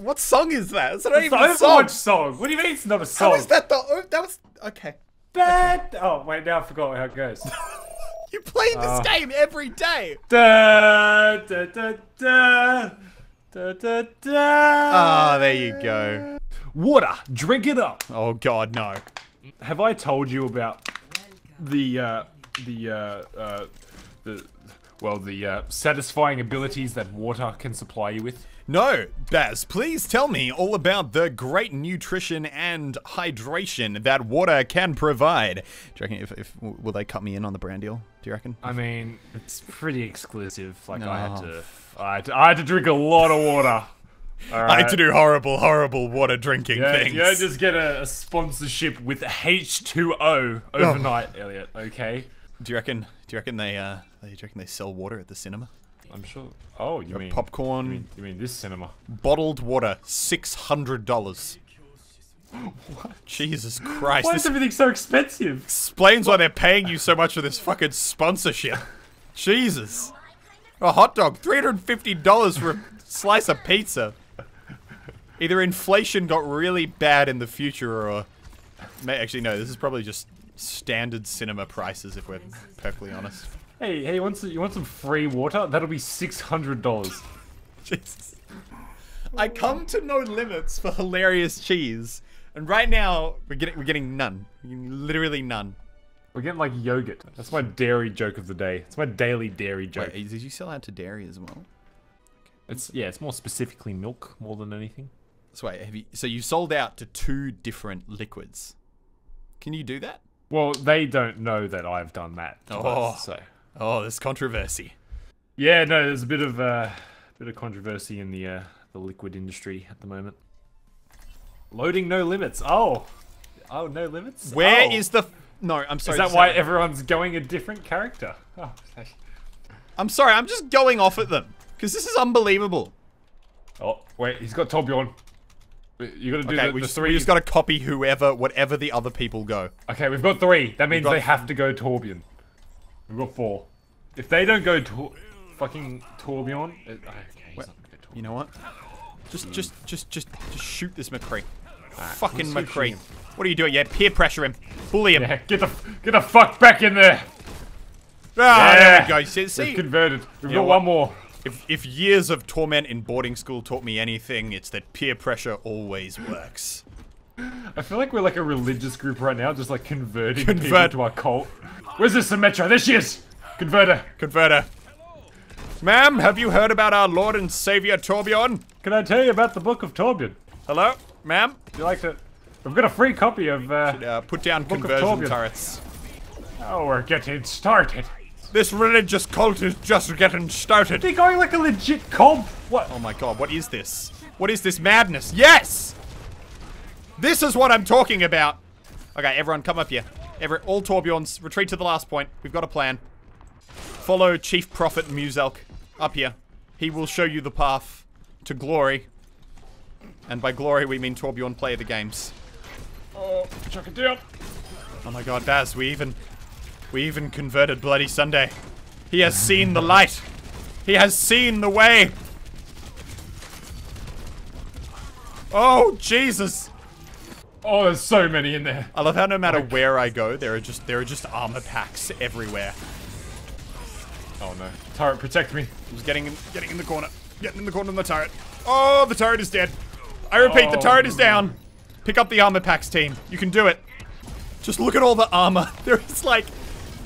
what song is that? It's not It's even a song. Overwatch song. What do you mean it's not a How song? is that the? oh, That was okay. Bad. Oh wait, now I forgot how it goes. You played this Oh. game every day. da, da, da, da, da, da, da. Ah, there you go. Water, drink it up. Oh God, no. Have I told you about the uh, the uh, uh, the well the uh, satisfying abilities that water can supply you with? No, Baz, please tell me all about the great nutrition and hydration that water can provide. Do you reckon if, if will they cut me in on the brand deal? Do you reckon? I mean, it's pretty exclusive. Like I had Oh, to, I had to, I had to drink a lot of water. I had to do horrible, horrible water drinking Yeah, things. you don't just get a, a sponsorship with H2O overnight, Elliot. Okay, Do you reckon? Do you reckon they uh? Do you reckon they sell water at the cinema? I'm sure. Oh, you mean Popcorn, You mean, you mean this cinema? bottled water, six hundred dollars. What? Jesus Christ! Why is everything so expensive? explains why they're paying you so much for this fucking sponsorship. Jesus. A hot dog, $350 for a slice of pizza. Either inflation got really bad in the future or. May, actually, no, this is probably just standard cinema prices if we're perfectly honest. Hey, hey, you want some, you want some free water? That'll be six hundred dollars. Jesus. I come to no limits for hilarious cheese. And right now, we're getting, we're getting none. Literally none. We're getting like yogurt. That's my dairy joke of the day. It's my daily dairy joke. Wait, did you sell out to dairy as well? It's yeah, it's more specifically milk more than anything. So wait, have you? So you sold out to two different liquids. Can you do that? Well, they don't know that I've done that. Oh. us, so Oh, there's controversy. yeah, no, there's a bit of uh, bit of controversy in the uh, the liquid industry at the moment. Loading no limits. Oh, oh, no limits. Where oh. is the? No, I'm sorry. Is that why everyone's going a different character? Oh, I'm sorry. I'm just going off at them because this is unbelievable. oh wait, he's got Torbjorn. You got to do Okay, the, we the just, three. we just got to copy whoever, whatever the other people go. Okay, we've got three. That means got- they have to go Torbjorn. We've got four. If they don't go Tor- fucking Torbjorn, it, okay, he's not gonna go Torbjorn. You know what? Just, just, just, just, just shoot this McCree. Fucking go shoot McCree. What are you doing? Yeah, peer pressure him, bully him. Yeah, get the get the fuck back in there. Ah, there Yeah. we go. See, We've see converted. We've You got one more. if, if years of torment in boarding school taught me anything, it's that peer pressure always works. I feel like we're like a religious group right now, just like converting Convert. people to our cult. Where's this Symmetra? There she is. Converter. Converter. Ma'am, have you heard about our Lord and Savior Torbjorn? Can I tell you about the Book of Torbjorn? Hello? Ma'am? You like to? I've got a free copy of. Uh, Uh, put down Book of conversion turrets. oh, we're getting started. This religious cult is just getting started. They're going like a legit cult. What? Oh my god, what is this? What is this madness? Yes! This is what I'm talking about. Okay, everyone come up here. Every, all Torbjorns, retreat to the last point. We've got a plan. Follow Chief Prophet Muselk up here. He will show you the path to glory. And by glory, we mean Torbjorn play the games. Oh, chuck it down. Oh my god, Baz, we even... We even converted Bloody Sunday. He has seen the light. He has seen the way. Oh, Jesus. Oh, there's so many in there. I love how no matter where I go, there are just there are just armor packs everywhere. Oh no. Turret, protect me. He's getting in, getting in the corner. Getting in the corner of the turret. Oh, the turret is dead. I repeat, the Oh, turret is down. Pick up the armor packs, team. You can do it. Just look at all the armor. There is like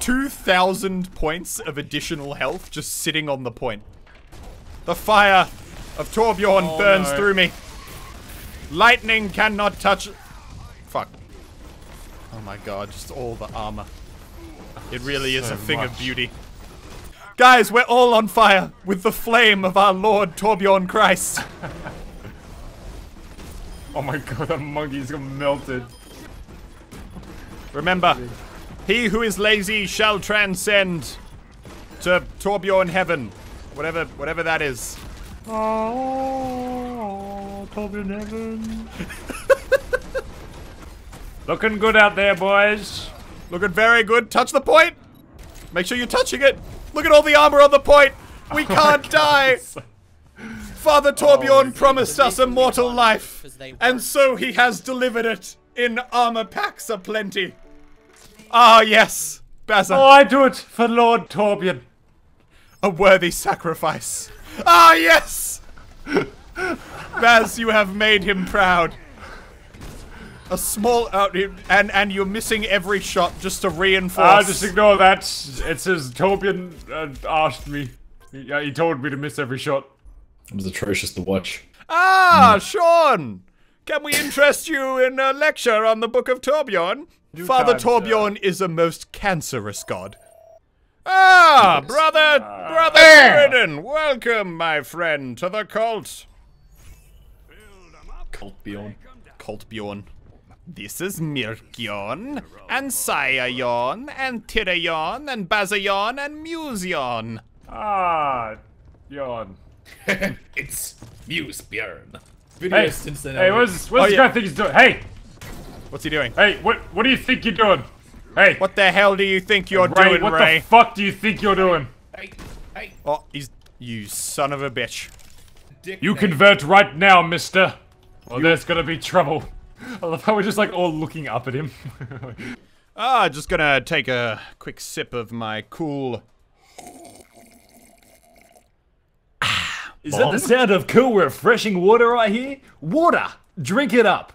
2,000 points of additional health just sitting on the point. The fire of Torbjorn Oh, burns no. through me. Lightning cannot touch. Fuck. Oh my god, just all the armor. It really is So a thing of beauty. Guys, we're all on fire with the flame of our Lord Torbjorn Christ. Oh my god, that monkey's got melted. Remember, he who is lazy shall transcend to Torbjorn heaven. Whatever whatever that is. Oh, Torbjorn heaven. Looking good out there, boys. Looking very good. Touch the point. Make sure you're touching it. Look at all the armor on the point. We can't die. Father Torbjorn promised us immortal life, and so he has delivered it in armor packs aplenty. Ah, yes, Bazza, Oh, I do it for Lord Torbjorn. a worthy sacrifice. Ah, yes! Baz, you have made him proud. A small, uh, and and you're missing every shot just to reinforce. Ah, just ignore that. It says Torbjorn uh, asked me. He, uh, he told me to miss every shot. It was atrocious to watch. Ah, Sean! Can we interest you in a lecture on the Book of Torbjorn? Father kind, sir. Torbjorn is a most cancerous god. Ah, brother, brother Ah. Sheridan, welcome, my friend, to the cult. Cult Bjorn. Cult Bjorn. This is Mirkjon, and Sayayon, and Tirayon, and Bazayon, and Museon. Ah, yawn. it's Muse Bjorn. Video Hey, since then. hey, what's what's Oh, this yeah. guy think he's doing? Hey, What's he doing? hey, what what do you think you're doing? Hey, What the hell do you think you're Ray, doing, what Ray? What the fuck do you think you're doing? Hey, hey, oh, he's you son of a bitch. dick. You convert right now, mister. Or there's gonna be trouble. I love how we're just like all looking up at him. Ah, just gonna take a quick sip of my cool. Is that the sound of cool, refreshing water right here? Water! Drink it up!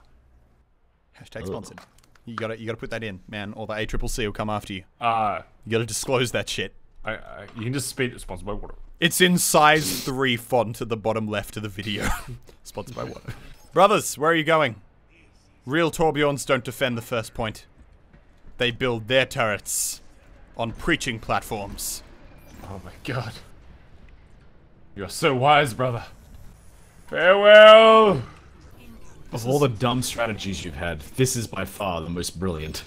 Hashtag sponsored. You gotta, you gotta put that in, man, or the A Triple C will come after you. uh, You gotta disclose that shit. I, I, you can just speed it. sponsored by water. It's in size 3 font at the bottom left of the video. Sponsored by water. Brothers, where are you going? Real Torbjorns don't defend the first point. They build their turrets on preaching platforms. Oh my god. You're so wise, brother. Farewell! Of all the dumb strategies you've had, this is by far the most brilliant.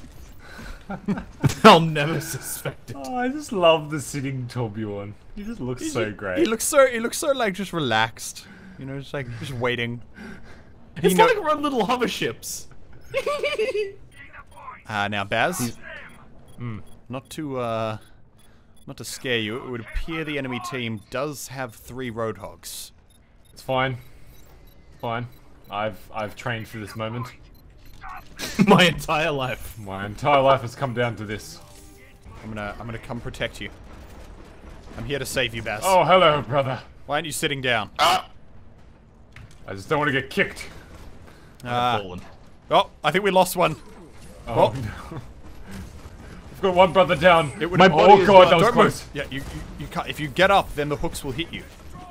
I'll never suspect it. Oh, I just love the sitting Torbjorn. He just looks so great. He looks so he looks so like just relaxed. You know, just like just waiting. It's know- like run little hover ships. Ah, now Baz. Not to uh not to scare you, it would appear the enemy team does have three roadhogs. It's fine. Fine. I've I've trained for this moment. My entire life. My entire life has come down to this. I'm gonna I'm gonna come protect you. I'm here to save you, Baz. Oh, hello, brother. Why aren't you sitting down? Ah! I just don't want to get kicked. Ah. Fallen. Oh, I think we lost one. Oh, Oh. no. I've got one brother down. It would My oh body is god, gone. that was Don't close. Yeah, you, you you can't if you get up, then the hooks will hit you.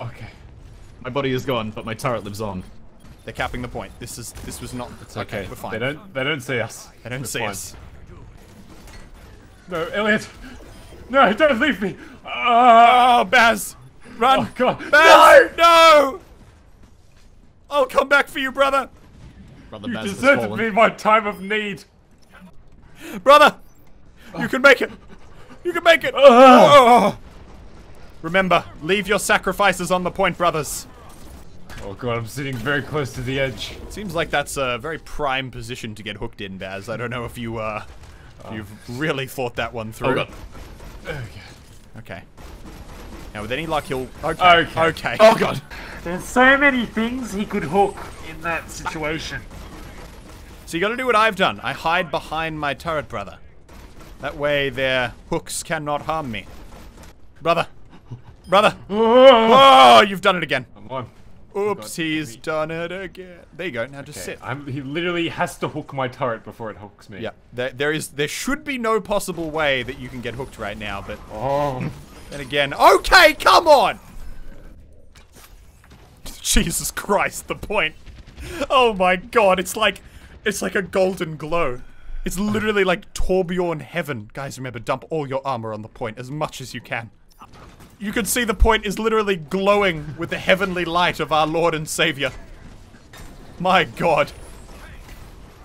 Okay. My body is gone, but my turret lives on. They're capping the point. This is this was not It's okay. we're fine. They don't they don't see us. They don't It's see fine. us. No, Elliot. No, don't leave me. Ah, Oh, Baz! Run! oh god. Baz! No! I'll come back for you, brother! Brother You Baz has deserted me my time of need. Brother! You can make it! You can make it! Oh. Remember, leave your sacrifices on the point, brothers. Oh god, I'm sitting very close to the edge. Seems like that's a very prime position to get hooked in, Baz. I don't know if you, uh, if you've really thought that one through. Oh god. Okay. Now, with any luck, he'll. Okay. Okay. Okay. Oh god. There's so many things he could hook in that situation. So you gotta do what I've done. I hide behind my turret, brother. That way their hooks cannot harm me. Brother. Brother. Oh, you've done it again. Come on. Oops, he's done it again. There you go. Now just sit. I'm, he literally has to hook my turret before it hooks me. Yeah, there, there is, there should be no possible way that you can get hooked right now, but Oh. and again, okay, come on! Jesus Christ, the point. Oh my god, it's like, it's like a golden glow. It's literally like Torbjorn heaven. Guys, remember, dump all your armor on the point as much as you can. You can see the point is literally glowing with the heavenly light of our Lord and Savior. My god.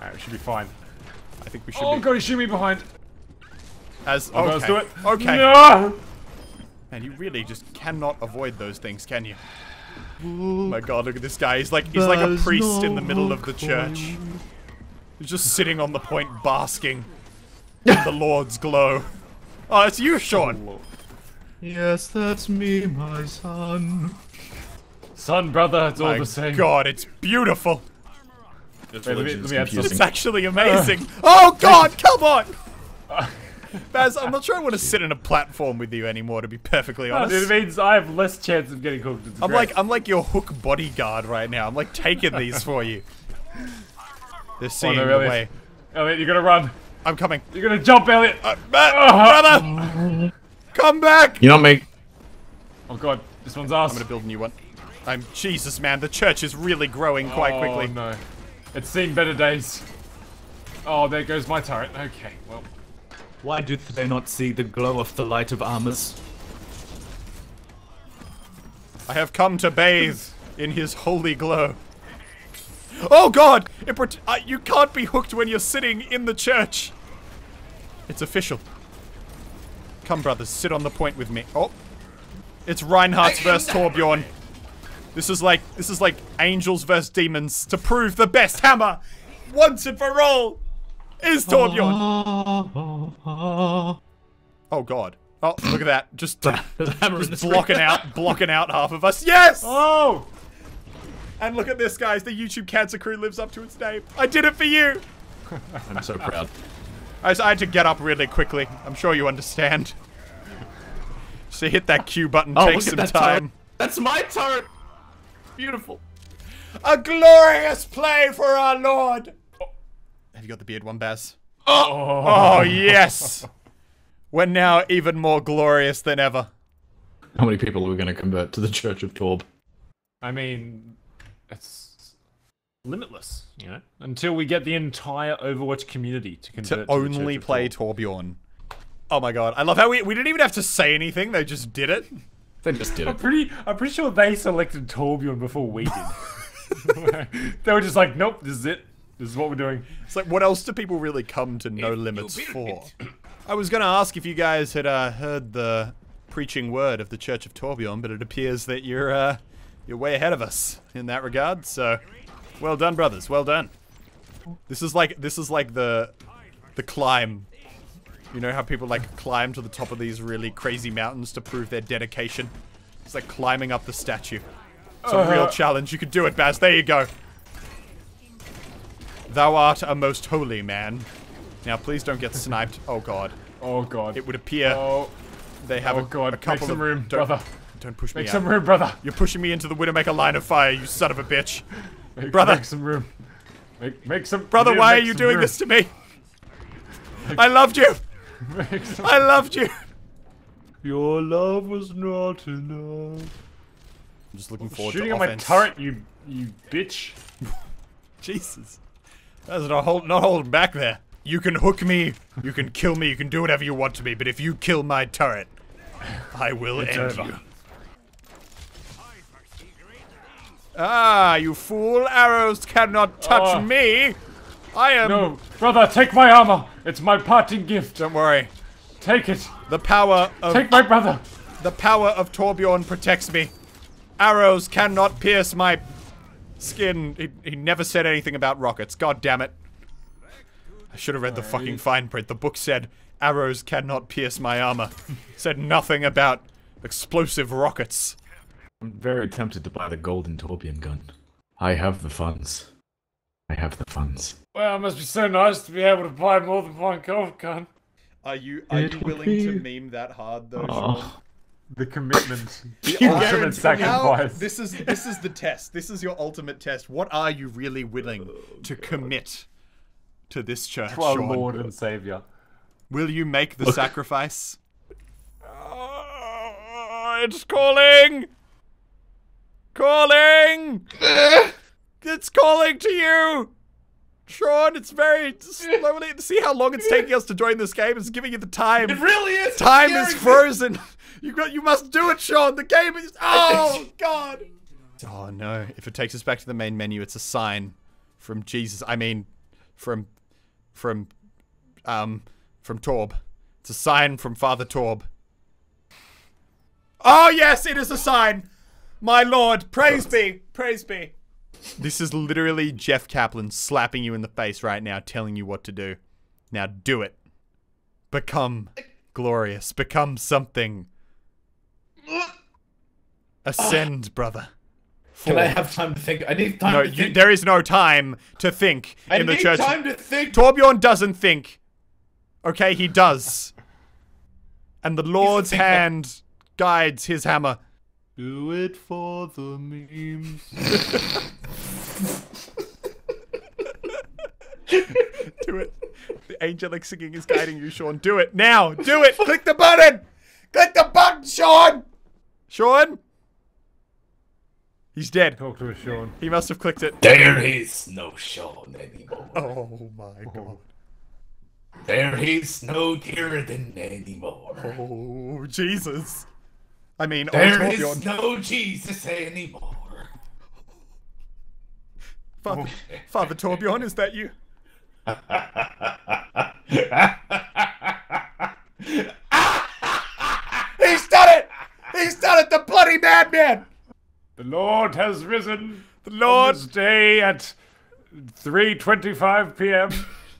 Alright, we should be fine. I think we should Oh be god, he's shooting me behind. as Oh, okay. let's do it. Okay. No! And you really just cannot avoid those things, can you? Oh my god, look at this guy. He's like he's like a There's priest in the middle of the church. He's just sitting on the point basking in the Lord's glow. Oh, it's you, Sean. Yes, that's me, my son. Son, brother, it's all the same. God, it's beautiful. This Wait, let me- let me add. It's actually amazing. oh God, come on. Baz, I'm not sure I want to sit in a platform with you anymore. To be perfectly honest. It means I have less chance of getting hooked. It's I'm great. like I'm like your hook bodyguard right now. I'm like taking these for you. They're oh, no, the Elliot. way. Elliot, you're gonna run. I'm coming. You're gonna jump, Elliot. Uh, Matt, brother, come back. You don't make. oh god, this one's ours. I'm gonna build a new one. I'm Jesus, man. The church is really growing quite oh, quickly. no. It's seen better days. Oh, there goes my turret. Okay, well. Why do they not see the glow of the light of armors? I have come to bathe in his holy glow. Oh God! It prot- uh, you can't be hooked when you're sitting in the church. It's official. Come, brothers, sit on the point with me. Oh, it's Reinhardt's versus Torbjorn. This is like this is like angels versus demons to prove the best hammer once and for all is Torbjorn. Oh God! Oh, look at that! Just just blocking out, blocking out half of us. Yes! Oh! And look at this, guys. The YouTube Cancer Crew lives up to its name. I did it for you. I'm so proud. I had to get up really quickly. I'm sure you understand. So hit that Q button Oh, takes some that turret. time. That's my turret. Beautiful. A glorious play for our Lord. Oh, have you got the beard one, Baz? Oh. oh, yes. We're now even more glorious than ever. How many people are we going to convert to the Church of Torb? I mean, it's limitless, you know? Until we get the entire Overwatch community to convert To to only Church play Thor. Torbjorn. Oh my god. I love how we, we didn't even have to say anything. They just did it. They just did I'm pretty, I'm pretty sure they selected Torbjorn before we did. they were just like, nope, this is it. This is what we're doing. It's like, what else do people really come to No Limits for? I was gonna ask if you guys had uh, heard the preaching word of the Church of Torbjorn, but it appears that you're uh, you're way ahead of us in that regard. So, well done, brothers. Well done. This is like this is like the the climb. You know how people like climb to the top of these really crazy mountains to prove their dedication. It's like climbing up the statue. It's a uh-huh. real challenge. You could do it, Baz. There you go. Thou art a most holy man. Now, please don't get sniped. Oh god. Oh god. It would appear oh, they have oh a, god. a Make couple some of room, brother. Don't push me Make out. some room, brother. You're pushing me into the Widowmaker line of fire, you son of a bitch. Make, Brother. Make some room. Make, make some. Brother, why are you doing room. this to me? I loved you. Make I loved you. Your love was not enough. I'm just looking forward Shooting to at my turret, you you bitch. Jesus. That's not, hold, not holding back there. You can hook me, you can kill me, you can do whatever you want to me, but if you kill my turret, I will end over. you. Ah, you fool! Arrows cannot touch Oh. me! I am. No, brother, take my armor. It's my parting gift. Don't worry. Take it. The power of Take my brother. the power of Torbjorn protects me. Arrows cannot pierce my skin. He, he never said anything about rockets. God damn it. I should have read the fucking fine print. The book said arrows cannot pierce my armor. said nothing about explosive rockets. I'm very tempted to buy the golden Torbjorn gun. I have the funds. I have the funds. Well, it must be so nice to be able to buy more than one golf gun. Are you are you willing to meme that hard though? Oh, The commitment. the Guarantee- ultimate How- sacrifice. this is this is the test. This is your ultimate test. What are you really willing to oh, commit to this church, to our Sean? Lord and Savior. Will you make the sacrifice? Oh, it's calling! Calling! it's calling to you! Sean, it's very slowly. See how long it's taking us to join this game? It's giving you the time. It really is. time is frozen. You got. You must do it, Sean. The game is. Oh God. Oh no! If it takes us back to the main menu, it's a sign from Jesus. I mean, from, from, um, from Torb. It's a sign from Father Torb. Oh yes, it is a sign. My Lord, praise be, praise be. This is literally Jeff Kaplan slapping you in the face right now, telling you what to do. Now do it. Become glorious. Become something. Ascend, ah. brother. Can I have time to think? I need time No, to you, think. there is no time to think I in the need church. time to think. Torbjorn doesn't think. Okay, he does. And the Lord's hand guides his hammer. Do it for the memes. Do it. The angelic singing is guiding you, Sean. Do it now. Do it. Click the button. Click the button, Sean. Sean. He's dead. Talk to us, Sean. He must have clicked it. There is no Sean anymore. Oh my oh. god. There is no Tyrodin anymore. Oh Jesus. I mean, oh, There Torbjorn. is no Jesus anymore. Father, oh. Father Torbjorn, is that you? He's done it! He's done it! The bloody madman! The Lord has risen. The Lord on day at 3:25 p.m.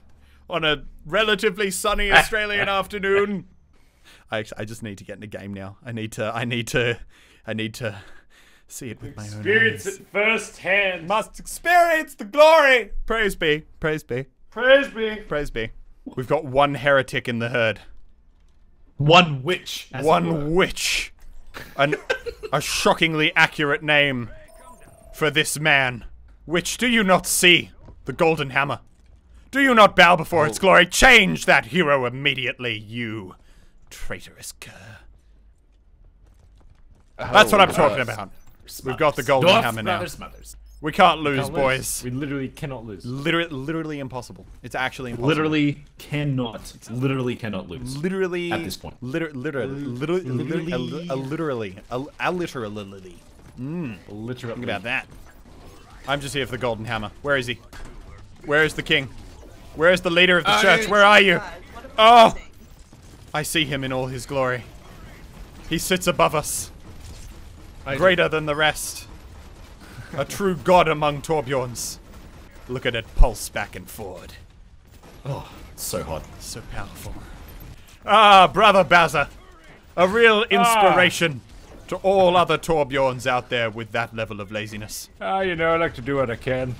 on a relatively sunny Australian afternoon. I I just need to get in the game now. I need to. I need to. I need to see it with my own Experience eyes. it firsthand. Must experience the glory. Praise be. Praise be. Praise be. Praise be. We've got one heretic in the herd. One witch. as. One witch. An, a shockingly accurate name for this man. Which do you not see? The golden hammer. Do you not bow before its oh. glory? Change that hero immediately, you traitorous cur. Oh, That's what I'm talking about. We've got the golden Dwarf hammer now. brothers, mothers. We can't lose, Can't lose. boys. We literally cannot lose. Literally, literally impossible. It's actually impossible. Literally cannot. Literally cannot lose. literally At this point. Liter- literally, literally, literally, a, a literally, a, a literally. Mm. Literally. Think about that. I'm just here for the golden hammer. Where is he? Where is the king? Where is the leader of the church? Where are you? Oh! I see him in all his glory. He sits above us, greater than the rest. A true god among Torbjorns. Look at it pulse back and forward. Oh, so hot. So powerful. Ah, brother Bazza. A real inspiration to all other Torbjorns out there with that level of laziness. Ah, you know, I like to do what I can.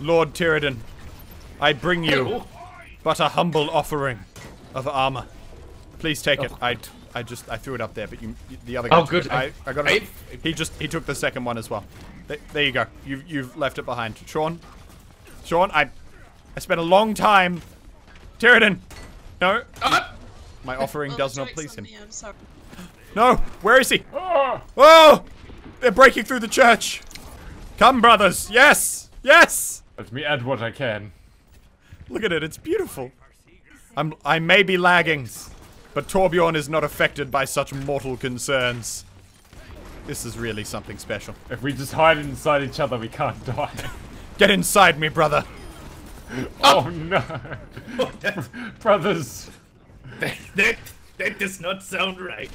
Lord Tyrodin, I bring you but a humble offering of armor. Please take it. I, I just I threw it up there, but you, the other guy. Oh, good. it. I, I got it. He just he took the second one as well. Th- there you go. You've you've left it behind. Sean, Sean, I I spent a long time. Tyrodin, no. My offering Oh, does not please him. I'm sorry. No, where is he? Ah! Oh! They're breaking through the church! Come, brothers! Yes! Yes! Let me add what I can. Look at it, it's beautiful. I'm, I may be lagging, but Torbjorn is not affected by such mortal concerns. This is really something special. If we just hide inside each other, we can't die. Get inside me, brother! oh ah! no. Brothers. That, that, that does not sound right.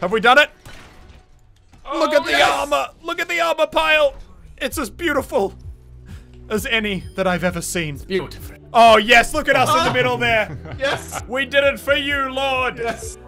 Have we done it? Oh, Look at the yes! armor! Look at the armor pile! It's as beautiful as any that I've ever seen. Beautiful. Oh, yes, look at us in the middle there! Yes. We did it for you, Lord! Yes.